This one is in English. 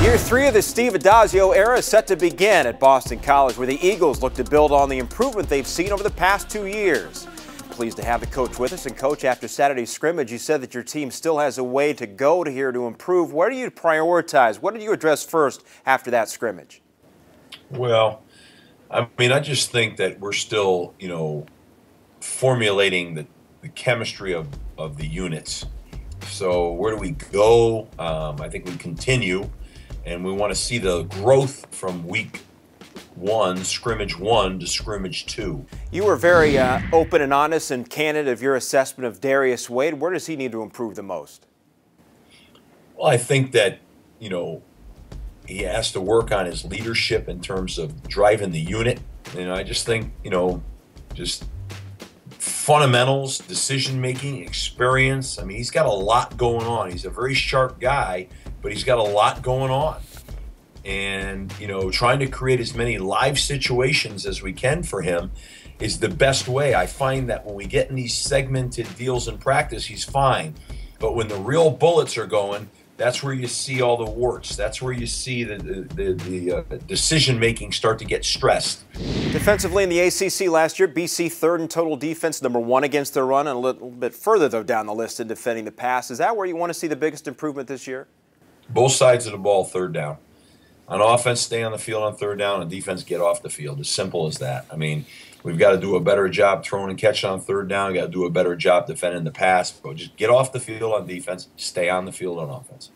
Year three of the Steve Addazio era is set to begin at Boston College, where the Eagles look to build on the improvement they've seen over the past two years. Pleased to have the coach with us. And, coach, after Saturday's scrimmage, you said that your team still has a way to go to here to improve. Where do you prioritize? What did you address first after that scrimmage? Well, I mean, I just think that we're still, you know, formulating the, the chemistry of, of the units. So, where do we go? Um, I think we continue and we want to see the growth from week one, scrimmage one, to scrimmage two. You were very uh, open and honest and candid of your assessment of Darius Wade. Where does he need to improve the most? Well, I think that, you know, he has to work on his leadership in terms of driving the unit. And I just think, you know, just fundamentals, decision making, experience. I mean, he's got a lot going on. He's a very sharp guy, but he's got a lot going on. And, you know, trying to create as many live situations as we can for him is the best way. I find that when we get in these segmented deals in practice, he's fine. But when the real bullets are going, that's where you see all the warts. That's where you see the the, the uh, decision making start to get stressed. Defensively in the ACC last year, BC third in total defense, number one against the run, and a little bit further though down the list in defending the pass. Is that where you want to see the biggest improvement this year? both sides of the ball third down. On offense, stay on the field on third down, and defense get off the field. As simple as that. I mean, we've got to do a better job throwing and catching on third down. We've got to do a better job defending the pass. But just get off the field on defense, stay on the field on offense.